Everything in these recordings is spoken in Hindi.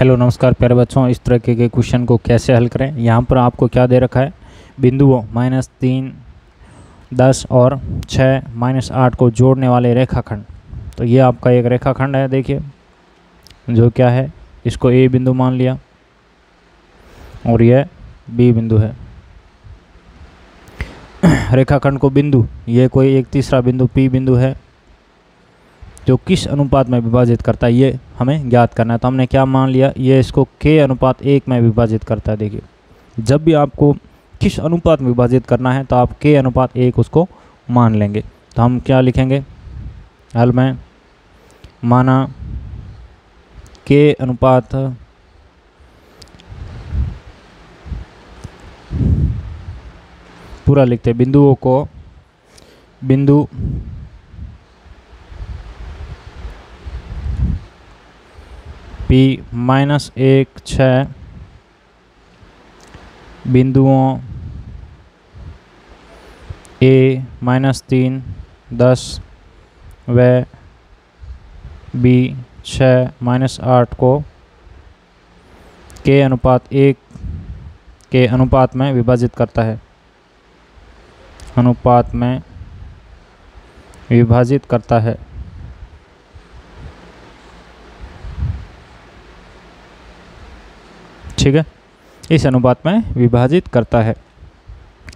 हेलो, नमस्कार प्यारे बच्चों, इस तरह के क्वेश्चन को कैसे हल करें? यहाँ पर आपको क्या दे रखा है? बिंदुओं माइनस तीन, दस और छः माइनस आठ को जोड़ने वाले रेखाखंड। तो ये आपका एक रेखाखंड है, देखिए, जो क्या है, इसको ए बिंदु मान लिया, और यह बी बिंदु है। रेखाखंड को बिंदु, ये कोई एक तीसरा बिंदु पी बिंदु है। जो किस अनुपात में विभाजित करता है, ये हमें ज्ञात करना है। तो हमने क्या मान लिया? ये इसको के अनुपात एक में विभाजित करता है, देखिए। जब भी आपको किस अनुपात में विभाजित करना है तो आप के अनुपात एक उसको मान लेंगे। तो हम क्या लिखेंगे? हल में माना के अनुपात पूरा लिखते बिंदुओं को, बिंदु पी माइनस एक छ बिंदुओं ए माइनस तीन दस व बी छ माइनस आठ को के अनुपात एक के अनुपात में विभाजित करता है। अनुपात में विभाजित करता है। ठीक है? इस अनुपात में विभाजित करता है।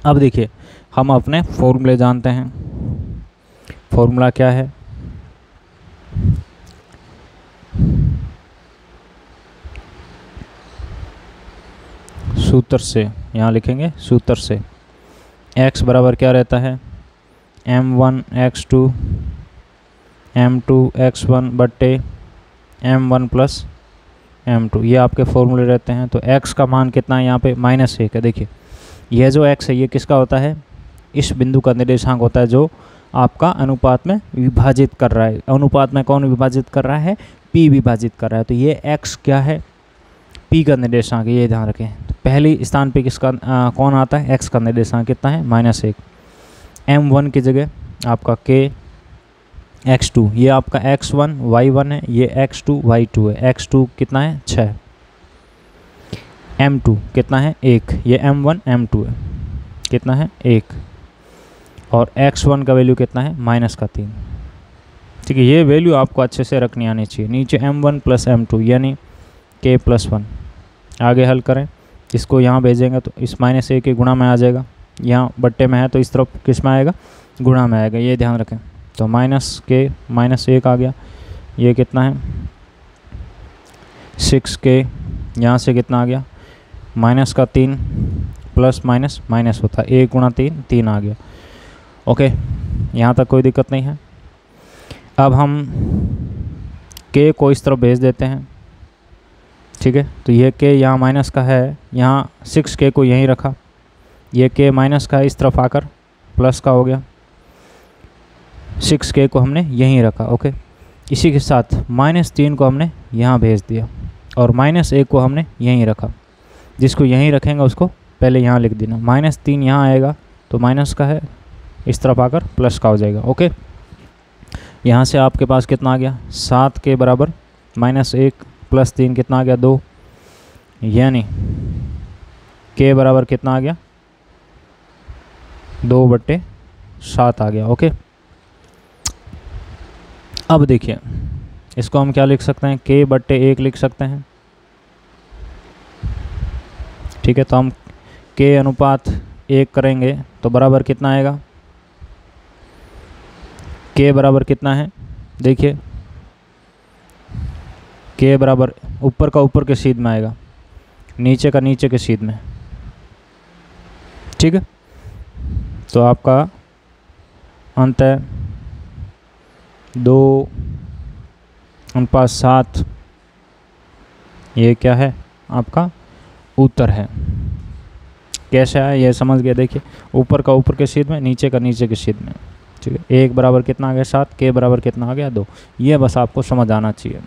अब देखिए, हम अपने फॉर्मूले जानते हैं। फॉर्मूला क्या है? सूत्र से, यहाँ लिखेंगे सूत्र से। X बराबर क्या रहता है? M one X two M two X one बट्टे M one plus M two ये आपके फॉर्मूले रहते हैं तो एक्स का मान कितना है यहाँ पे? माइनस एक है देखिए। यह जो एक्स है ये किसका होता है? इस बिंदु का निर्देशांक होता है जो आपका अनुपात में विभाजित कर रहा है। अनुपात में कौन विभाजित कर रहा है? पी विभाजित कर रहा है। तो ये एक्स क्या है? पी का निर्देशांक ये ध्यान रखें। तो पहली स्थान पे किसका आ, कौन आता है? एक्स का निर्देशांक कितना है? माइनस एक। एम वन की जगह आपका k एक्स टू ये आपका एक्स वन वाई वन है, ये एक्स टू वाई टू है। एक्स टू कितना है? छः एम टू कितना है? एक। ये एम वन एम टू है। कितना है? एक। और एक्स वन का वैल्यू कितना है? माइनस का तीन। ठीक है, ये वैल्यू आपको अच्छे से रखनी आनी चाहिए। नीचे M one plus M two यानी के प्लस वन आगे हल करें। इसको यहाँ भेजेंगे तो इस माइनस ए के गुणा में आ जाएगा। यहाँ बट्टे में है तो इस तरफ़ किसमें आएगा? गुणा में आएगा। ये ध्यान रखें। तो माइनस के माइनस एक आ गया। ये कितना है? सिक्स के यहाँ से कितना आ गया? माइनस का तीन प्लस माइनस माइनस होता है। एक गुणा तीन तीन आ गया। ओके यहाँ तक कोई दिक्कत नहीं है। अब हम के को इस तरफ़ भेज देते हैं। ठीक है? तो ये के यहाँ माइनस का है। यहाँ सिक्स के को यहीं रखा। ये के माइनस का इस तरफ़ आकर प्लस का हो गया। सिक्स के को हमने यहीं रखा, ओके? इसी के साथ माइनस तीन को हमने यहाँ भेज दिया और माइनस एक को हमने यहीं रखा। जिसको यहीं रखेंगे उसको पहले यहाँ लिख देना। माइनस तीन यहाँ आएगा तो माइनस का है, इस तरफ़ आकर प्लस का हो जाएगा, ओके? यहाँ से आपके पास कितना आ गया? सात के बराबर माइनस एक प्लस तीन कितना आ गया? दो। यानी के बराबर कितना आ गया? दो बट्टे सात आ गया, ओके? अब देखिए, इसको हम क्या लिख सकते हैं? के बट्टे एक लिख सकते हैं। ठीक है तो हम के अनुपात एक करेंगे तो बराबर कितना आएगा? के बराबर कितना है? देखिए के बराबर ऊपर का ऊपर के सीध में आएगा, नीचे का नीचे के सीध में। ठीक है? तो आपका अंत है। दो अनुपात सात। ये क्या है? आपका उत्तर है। कैसे आया ये समझ गया। देखिए, ऊपर का ऊपर के सीध में, नीचे का नीचे के सीध में। ठीक है? एक बराबर कितना आ गया? सात। के बराबर कितना आ गया? दो। ये बस आपको समझ आना चाहिए।